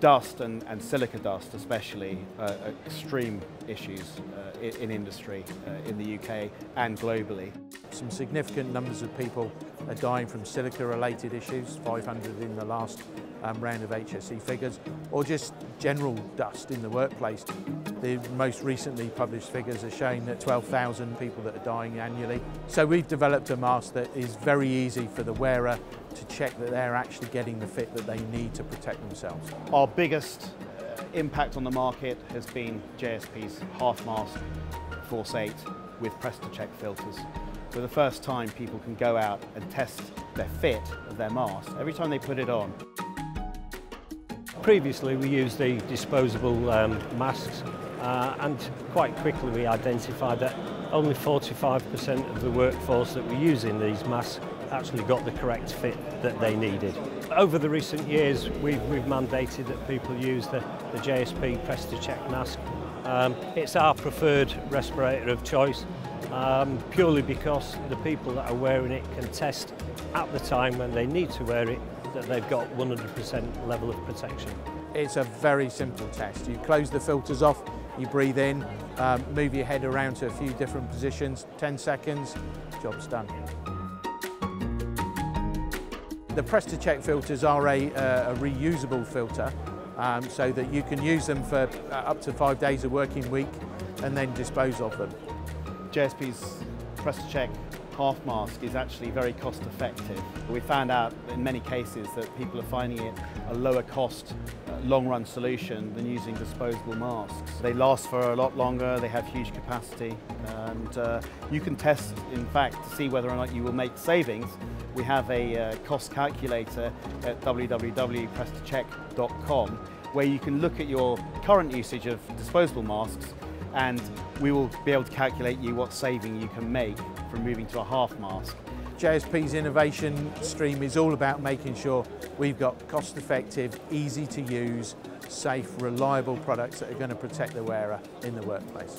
Dust and, and silica dust especially are extreme issues uh, in, in, industry uh, in the UK and globally. Some significant numbers of people are dying from silica related issues, 500 in the last um, round of HSE figures, or just general dust in the workplace. The most recently published figures are showing that 12,000 people that are dying annually. So we've developed a mask that is very easy for the wearer to check that they're actually getting the fit that they need to protect themselves. Our biggest uh, impact on the market has been JSP's half mask Force 8 with PressToCheck filters. For the first time people can go out and test their fit of their mask every time they put it on. Previously we used the disposable um, masks uh, and quite quickly we identified that only 45% of the workforce that were using these masks actually got the correct fit that they needed. Over the recent years, we've, we've mandated that people use the, the JSP PressToCheck mask. Um, it's our preferred respirator of choice, um, purely because the people that are wearing it can test at the time when they need to wear it that they've got 100% level of protection. It's a very simple test. You close the filters off, you breathe in, um, move your head around to a few different positions, 10 seconds, job's done. The PressToCheck filters are a, uh, a reusable filter um, so that you can use them for uh, up to five days a working week and then dispose of them. JSP's PressToCheck half mask is actually very cost effective. We found out in many cases that people are finding it a lower cost, uh, long run solution than using disposable masks. They last for a lot longer, they have huge capacity and uh, you can test in fact to see whether or not you will make savings. We have a uh, cost calculator at www.presstocheck.com where you can look at your current usage of disposable masks and we will be able to calculate you what saving you can make from moving to a half mask. JSP's innovation stream is all about making sure we've got cost effective, easy to use, safe, reliable products that are going to protect the wearer in the workplace.